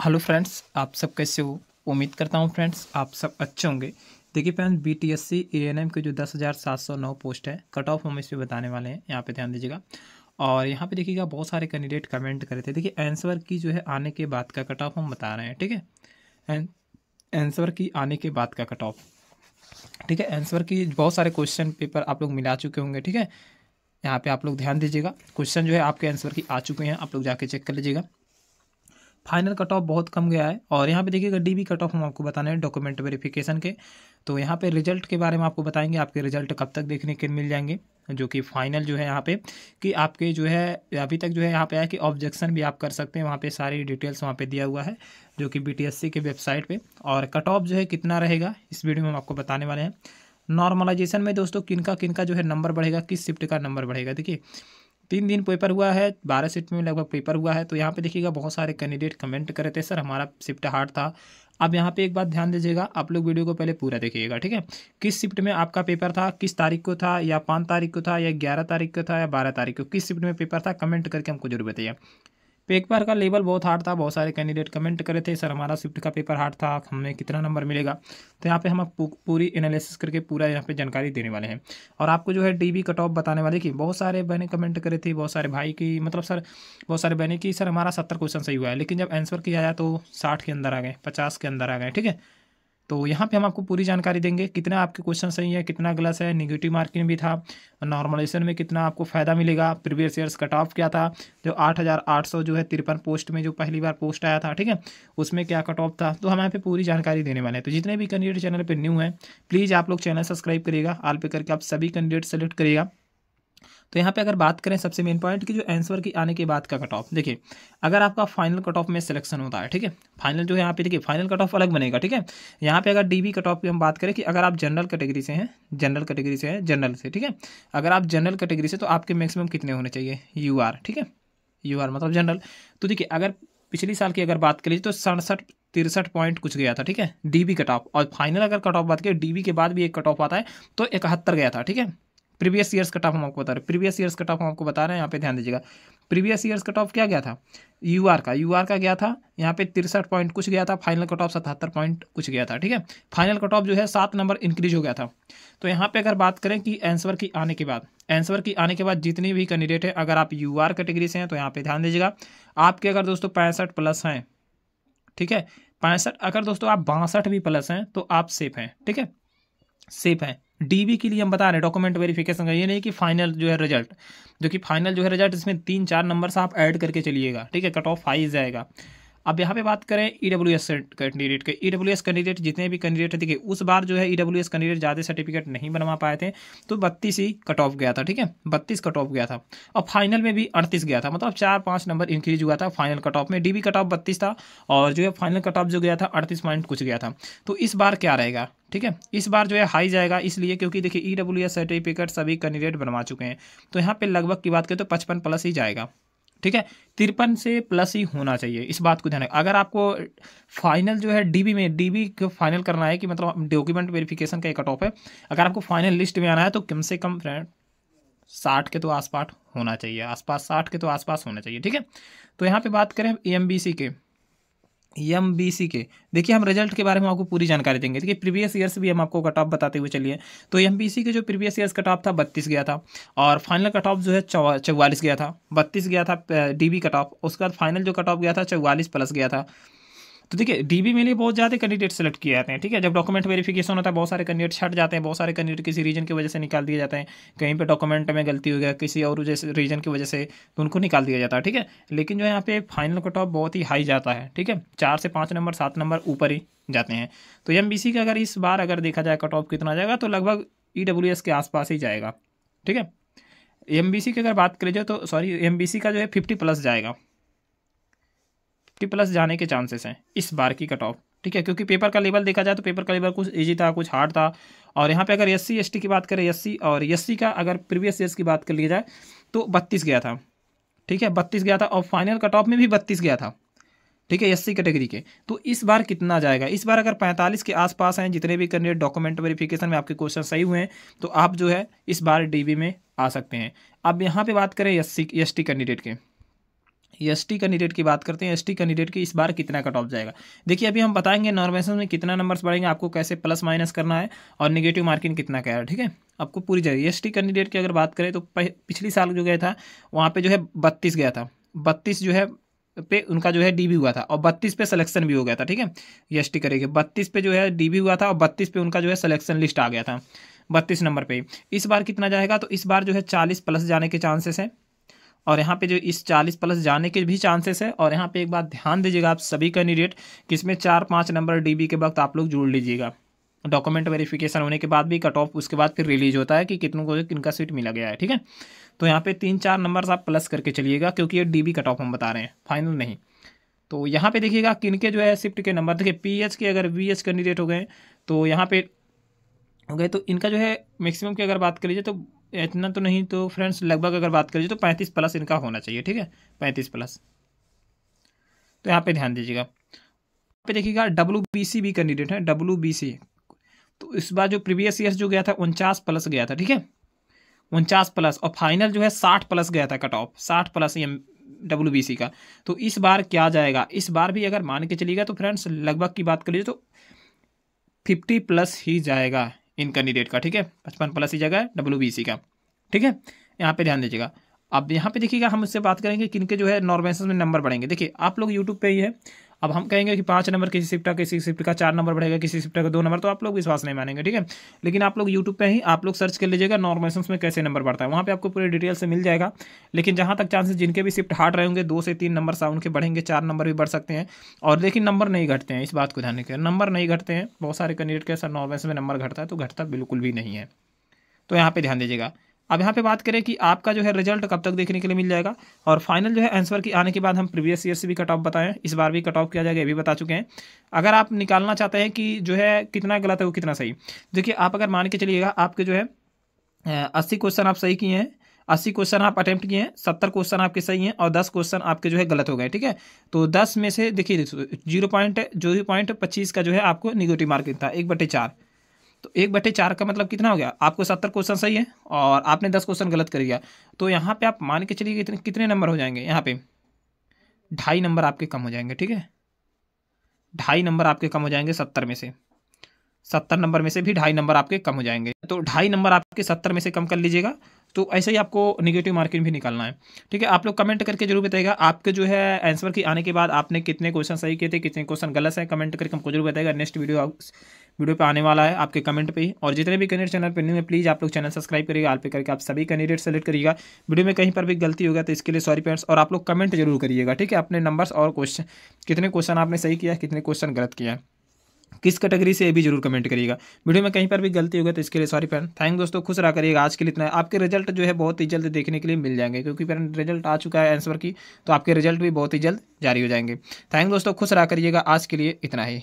Hello friends, आप सब कैसे हो? उम्मीद करता हूँ फ्रेंड्स, आप सब अच्छे होंगे। देखिए friends B T S C A N M के जो दस हज़ार सात सौ नौ पोस्ट है कट ऑफ़ हम इस पर बताने वाले हैं, यहाँ पे ध्यान दीजिएगा। और यहाँ पे देखिएगा, बहुत सारे कैंडिडेट कमेंट करे थे। देखिए आंसर की जो है आने के बाद का कट ऑफ़ हम बता रहे हैं, ठीक है? आंसर की आने के बाद का कट ऑफ़ ठीक है? आंसर की बहुत सारे क्वेश्चन पेपर आप लोग मिला चुके होंगे, ठीक है? यहाँ पे आप लोग ध्यान दीजिएगा। क्वेश्चन जो है आपके आंसर की आ चुके हैं, आप लोग जाके चेक कर लीजिएगा। फाइनल कट ऑफ़ बहुत कम गया है और यहाँ पे देखिएगा डीबी कट ऑफ़ हम आपको बताने हैं डॉक्यूमेंट वेरिफिकेशन के। तो यहाँ पे रिज़ल्ट के बारे में आपको बताएँगे, आपके रिज़ल्ट कब तक देखने के मिल जाएँगे, जो कि फाइनल जो है यहाँ पे, कि आपके जो है, अभी तक जो है यहाँ पे आया कि ऑब्जेक्शन भी आप कर सकते हैं, वहाँ पे सारी डिटेल्स वहाँ पे दिया हुआ है, जो कि बी के वेबसाइट पर और कट ऑफ़ जो है कितना रहेगा, इस वीडियो में हम आपको बताने वाले हैं। नॉर्मलाइजेशन में दोस्तों किनका किनका जो है नंबर बढ़ेगा, किस शिफ्ट का नंबर बढ़ेगा, देखिए। तीन दिन पेपर हुआ है, बारह शिफ्ट में लगभग पेपर हुआ है तो यहाँ पे देखिएगा बहुत सारे कैंडिडेट कमेंट कर रहे थे, सर, हमारा शिफ्ट हार्ड था। अब यहाँ पे एक बात ध्यान दीजिएगा, आप लोग वीडियो को पहले पूरा देखिएगा, ठीक है? किस शिफ्ट में आपका पेपर था, किस तारीख को था, या पाँच तारीख को था, या ग्यारह तारीख को था, या बारह तारीख को, किस शिफ्ट में पेपर था, कमेंट करके हमको ज़रूर बताइए। पेपर का लेवल बहुत हार्ड था, बहुत सारे कैंडिडेट कमेंट करे थे सर हमारा स्विफ्ट का पेपर हार्ड था, हमें कितना नंबर मिलेगा? तो यहाँ पे हम पूरी एनालिसिस करके पूरा यहाँ पे जानकारी देने वाले हैं। और आपको जो है डीबी कट ऑफ़ बताने वाले कि बहुत सारे बहने कमेंट करे थे, बहुत सारे भाई की मतलब सर, बहुत सारे बहने की सर हमारा सत्तर क्वेश्चन सही हुआ है, लेकिन जब आंसर किया जाए तो साठ के अंदर आ गए, पचास के अंदर आ गए, ठीक है? तो यहाँ पे हम आपको पूरी जानकारी देंगे, कितना आपके क्वेश्चन सही है, कितना गलत है निगेटिव मार्किंग भी था नॉर्मलाइजेशन में कितना आपको फ़ायदा मिलेगा प्रीवियस ईयर्स कट ऑफ़ क्या था, जो आठ हज़ार आठ सौ जो है तिरपन पोस्ट में जो पहली बार पोस्ट आया था, ठीक है, उसमें क्या कट ऑफ़ था तो हम यहाँ पे पूरी जानकारी देने वाले हैं। तो जितने भी कैंडिडेट चैनल पर न्यू हैं प्लीज़ आप लोग चैनल सब्सक्राइब करिएगा, आल पे करके आप सभी कैंडिडेट सेलेक्ट करिएगा। तो यहाँ पे अगर बात करें सबसे मेन पॉइंट की, जो आंसर की आने के बाद का कट ऑफ़ देखिए, अगर आपका फाइनल कट ऑफ़ में सिलेक्शन होता है, ठीक है फाइनल जो है यहाँ पे, देखिए फाइनल कट ऑफ़ अलग बनेगा, ठीक है, यहाँ पे अगर डीबी कट ऑफ़ की हम बात करें कि अगर आप जनरल कैटेगरी से हैं जनरल कैटेगरी से हैं जनरल से, ठीक है, अगर आप जनरल कैटेगरी से तो आपके मैक्सिमम कितने होने चाहिए? यूआर ठीक है यूआर मतलब जनरल तो देखिए, अगर पिछली साल की अगर बात करिए तो सड़सठ, तिरसठ पॉइंट कुछ गया था, ठीक है डीबी कट ऑफ़ और फाइनल अगर कट ऑफ़ बात करें डीबी के बाद भी एक कट ऑफ़ आता है तो इकहत्तर गया था, ठीक है प्रीवियस ईयर्स कट ऑफ़ हम आपको बता रहे हैं। प्रीवियस ईयर्स कट ऑफ़ हम आपको बता रहे हैं, यहाँ पे ध्यान दीजिएगा। प्रीवियस ईयर्स कट ऑफ़ क्या गया था? यूआर का। यूआर का गया था, यहाँ पे तिरसठ पॉइंट कुछ गया था, फाइनल कट ऑफ़ सतहत्तर पॉइंट कुछ गया था, ठीक है? फाइनल कट ऑफ़ जो है, सात नंबर इंक्रीज हो गया था। तो यहाँ पे अगर बात करें कि आंसर की आने के बाद आंसर की आने के बाद जितनी भी कैंडिडेट है, अगर आप यू कैटेगरी से हैं तो यहाँ पे ध्यान दीजिएगा, आपके अगर दोस्तों पैंसठ प्लस हैं, ठीक है? पैंसठ, अगर दोस्तों आप बासठ भी प्लस हैं तो आप सेफ़ हैं, ठीक है? सेफ़ हैं। डीबी के लिए हम बता रहे हैं डॉक्यूमेंट वेरिफिकेशन का, ये नहीं कि फाइनल जो है रिज़ल्ट जो कि फाइनल जो है रिज़ल्ट इसमें तीन चार नंबर आप ऐड करके चलिएगा, ठीक है कट ऑफ़ फाइव जाएगा। अब यहाँ पे बात करें ई डब्ल्यू एस कैंडिडेट के। ई डब्ल्यू एस कैंडिडेट जितने भी कैंडिडेट देखिए, उस बार जो है ई डब्ल्यू एस कैंडिडेट ज़्यादा सर्टिफिकेट नहीं बनवा पाए थे तो बत्तीस ही कट ऑफ़ गया था, ठीक है? बत्तीस कट ऑफ़ गया था। और फाइनल में भी अड़तीस गया था मतलब चार पाँच नंबर इंक्रीज हुआ था फाइनल कट ऑफ़ में। डी बी कट ऑफ़ बत्तीस था और जो है फाइनल कट ऑफ़ जो गया था, अड़तीस पॉइंट कुछ गया था। तो इस बार क्या रहेगा, ठीक है? इस बार जो है हाई जाएगा, इसलिए क्योंकि देखिए ई डब्ल्यू एस सर्टिफिकेट सभी कैंडिडेट बनवा चुके हैं। तो यहाँ पे लगभग की बात करें तो पचपन प्लस ही जाएगा। ठीक है? तिरपन से प्लस ही होना चाहिए, इस बात को ध्यान अगर आपको फाइनल जो है डीबी में डीबी को फाइनल करना है कि मतलब डॉक्यूमेंट वेरिफिकेशन का एक कट ऑफ़ है, अगर आपको फाइनल लिस्ट में आना है तो कम से कम फ्रेंड साठ के तो आसपास होना चाहिए, आसपास साठ के तो आसपास होना चाहिए, ठीक है? तो यहाँ पे बात करें एम के। एम बी सी के। देखिए, हम रिज़ल्ट के बारे में आपको पूरी जानकारी देंगे। देखिए प्रीवियस ईयर्स भी हम आपको कट ऑफ़ बताते हुए चलिए। तो एम बी सी के जो प्रीवियस ईयर्स कट ऑफ़ था, बत्तीस गया था। और फाइनल कट ऑफ़ जो है चौवालीस गया था। बत्तीस गया था डी बी कट ऑफ़ उसके बाद फाइनल जो कट ऑफ़ गया था, चौवालीस प्लस गया था। तो देखिए डीबी में लिए बहुत ज़्यादा कैंडिडेट सेलेक्ट किए जाते हैं, ठीक है? जब डॉक्यूमेंट वेरिफिकेशन होता है, बहुत सारे कैंडिडेट छट जाते हैं, बहुत सारे कैंडिडेट किसी रीजन की वजह से निकाल दिए जाते हैं। कहीं पे डॉक्यूमेंट में गलती हो गया, किसी और जैसे रीजन की वजह से तो उनको निकाल दिया जाता है, ठीक है? लेकिन जो यहाँ पे फाइनल कट ऑफ़ बहुत ही हाई जाता है, ठीक है? चार से पाँच नंबर, सात नंबर ऊपर ही जाते हैं। तो एम का अगर इस बार अगर देखा जाए कट ऑफ़ कितना जाएगा तो लगभग ई e के आसपास ही जाएगा, ठीक है? एम की अगर बात करें जाए तो सॉरी एम का जो है फिफ्टी प्लस जाएगा। फिफ्टी प्लस जाने के चांसेस हैं इस बार की कट ऑफ़ ठीक है, क्योंकि पेपर का लेवल देखा जाए तो पेपर का लेवल कुछ ईजी था, कुछ हार्ड था। और यहाँ पे अगर एस सी की बात करें एस और एस का अगर प्रीवियस ईयर्स की बात कर लिया जाए तो बत्तीस गया था। ठीक है, बत्तीस गया था और फाइनल कट ऑफ़ में भी बत्तीस गया था। ठीक है एस कैटेगरी के। तो इस बार कितना जाएगा? इस बार अगर पैंतालीस के आसपास हैं, जितने भी कैंडिडेट डॉक्यूमेंट वेरिफिकेशन में आपके क्वेश्चन सही हुए हैं तो आप जो है इस बार डी में आ सकते हैं। अब यहाँ पे बात करें एस सी कैंडिडेट के। एस टी कैंडिडेट की बात करते हैं एस टी कैंडिडेट की इस बार कितना कट ऑफ़ जाएगा? देखिए, अभी हम बताएँगे नॉर्मेशन में कितना नंबर्स बढ़ेंगे, आपको कैसे प्लस माइनस करना है और निगेटिव मार्किंग कितना क्या है, ठीक है? आपको पूरी जाएगी एस टी कैंडिडेट की अगर बात करें तो पिछली साल जो गया था, वहाँ पे जो है बत्तीस गया था। बत्तीस जो है पे, उनका जो है डी हुआ था और बत्तीस पे सिलेक्शन भी हो गया था, ठीक है? एस टी करेंगे, बत्तीस पे जो है डी हुआ था और बत्तीस पे उनका जो है सिलेक्शन लिस्ट आ गया था, बत्तीस नंबर पे इस बार कितना जाएगा? तो इस बार जो है चालीस प्लस जाने के चांसेस हैं। और यहाँ पे जो इस चालीस प्लस जाने के भी चांसेस है। और यहाँ पे एक बात ध्यान दीजिएगा, आप सभी कैंडिडेट कि इसमें चार पाँच नंबर डीबी के वक्त आप लोग जोड़ लीजिएगा। डॉक्यूमेंट वेरिफिकेशन होने के बाद भी कट ऑफ़ उसके बाद फिर रिलीज़ होता है कि कितनों को, किनका सीट मिला गया है, ठीक है? तो यहाँ पे तीन चार नंबर आप प्लस करके चलिएगा, क्योंकि ये डीबी कट ऑफ़ हम बता रहे हैं फाइनल नहीं। तो यहाँ पे देखिएगा, किनके जो है शिफ्ट के नंबर देखिए पी के अगर वी कैंडिडेट हो गए तो यहाँ पे हो गए तो इनका जो है मैक्सिमम की अगर बात कर लीजिए तो इतना तो नहीं तो फ्रेंड्स लगभग अगर बात करिए तो पैंतीस प्लस इनका होना चाहिए, ठीक है? पैंतीस प्लस तो यहाँ पे ध्यान दीजिएगा। यहाँ पे देखिएगा डब्ल्यू बी सी भी कैंडिडेट है डब्ल्यू बी सी तो इस बार जो प्रीवियस ईयर जो गया था, उनचास प्लस गया था, ठीक है? उनचास प्लस और फाइनल जो है, साठ प्लस गया था कट ऑफ़ साठ plus M W B C का। तो इस बार क्या जाएगा? इस बार भी अगर मान के चलिएगा तो फ्रेंड्स लगभग की बात करिए तो फिफ्टी प्लस ही जाएगा। इन कैंडिडेट का, ठीक है? पचपन प्लस ही जगह है डब्ल्यू का। ठीक है? यहाँ पे ध्यान दीजिएगा। अब यहाँ पे देखिएगा, हम उससे बात करेंगे किनके जो है नॉर्मेशन में नंबर बढ़ेंगे। देखिए, आप लोग यूट्यूब पे ही है अब हम कहेंगे कि पाँच नंबर किसी शिफ्ट का, किसी शिफ्ट का चार नंबर बढ़ेगा, किसी शिफ्ट का दो नंबर तो आप लोग विश्वास नहीं मानेंगे, ठीक है? लेकिन आप लोग यूट्यूब पर ही, आप लोग सर्च कर लीजिएगा नॉर्मेशन में कैसे नंबर बढ़ता है। वहाँ पे आपको पूरी डिटेल से मिल जाएगा। लेकिन जहाँ तक चांसेस जिनके भी शिफ्ट हार्ड रहेंगे दो से तीन नंबर उनके बढ़ेंगे, चार नंबर भी बढ़ सकते हैं। और लेकिन नंबर नहीं घटते हैं, इस बात को ध्यान रखें नंबर नहीं घटते हैं, बहुत सारे कैंडिडेट के सर नॉर्मेशन में नंबर घटता है तो घटता बिल्कुल भी नहीं है। तो यहाँ पर ध्यान दीजिएगा। अब यहाँ पे बात करें कि आपका जो है रिज़ल्ट कब तक देखने के लिए मिल जाएगा? और फाइनल जो है आंसर की आने के बाद हम प्रीवियस ईयर से भी कट ऑफ़ बताएँ। इस बार भी कट ऑफ़ किया जाएगा, ये भी बता चुके हैं। अगर आप निकालना चाहते हैं कि जो है कितना गलत है वो कितना सही, देखिए आप अगर मान के चलिएगा, आपके जो है अस्सी क्वेश्चन आप सही किए हैं, अस्सी क्वेश्चन आप अटैम्प्ट किए हैं, सत्तर क्वेश्चन आपके सही हैं और दस क्वेश्चन आपके जो है गलत हो गए, ठीक है? तो दस में से देखिए ज़ीरो पॉइंट ज़ीरो पॉइंट पच्चीस का जो है आपको निगेटिव मार्किंग था एक बटे चार। तो एक बटे चार का मतलब कितना हो गया? आपको सत्तर क्वेश्चन सही है और आपने दस क्वेश्चन गलत कर दिया। तो यहाँ पे आप मान के चलिए कितने कितने नंबर हो जाएँगे? यहाँ पे ढाई नंबर आपके कम हो जाएँगे, ठीक है? ढाई नंबर आपके कम हो जाएँगे सत्तर में से। सत्तर नंबर में से भी ढाई नंबर आपके कम हो जाएँगे। तो ढाई नंबर आपके सत्तर में से कम कर लीजिएगा। तो ऐसे ही आपको निगेटिव मार्किंग भी निकालना है, ठीक है? आप लोग कमेंट करके ज़रूर बताएगा आपके जो है आंसर की आने के बाद आपने कितने क्वेश्चन सही किए थे, कितने क्वेश्चन गलत है कमेंट करके हमको ज़रूर बताएगा नेक्स्ट वीडियो वीडियो पे आने वाला है आपके कमेंट पे ही। और जितने भी कैंडिडेट चैनल पर नहीं है प्लीज़ आप लोग चैनल सब्सक्राइब करिएगा आल पे करके आप सभी कैंडिडेट सेलेक्ट करिएगा। वीडियो में कहीं पर भी गलती होगा तो इसके लिए सॉरी पेरेंट्स और आप लोग कमेंट ज़रूर करिएगा, ठीक है? अपने नंबर्स और क्वेश्चन कितने क्वेश्चन आपने सही किया, कितने क्वेश्चन गलत किया किस कैटेगरी से ये भी ज़रूर कमेंट करिएगा। वीडियो में कहीं पर भी गलती होगा तो इसके लिए सॉरी फ्रेंड थैंक दोस्तों, खुश रहा करिएगा। आज के लिए इतना है। आपके रिज़ल्ट जो है बहुत ही जल्द देखने के लिए मिल जाएँगे, क्योंकि फ्रेंड रिज़ल्ट आ चुका है आंसर की तो आपके रिज़ल्ट भी बहुत ही जल्द जारी हो जाएँगे। थैंक दोस्तों, खुश रहा करिएगा। आज के लिए इतना ही।